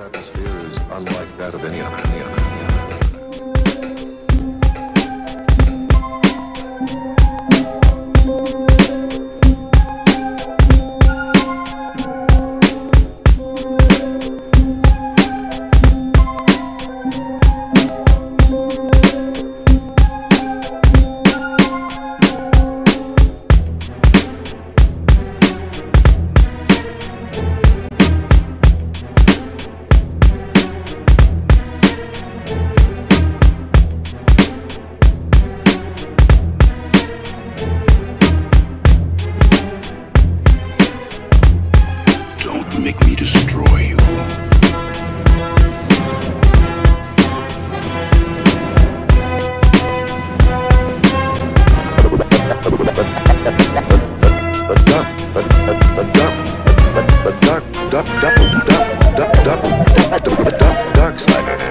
atmosphere is unlike that of any other. Any other. make me destroy you. Dark side.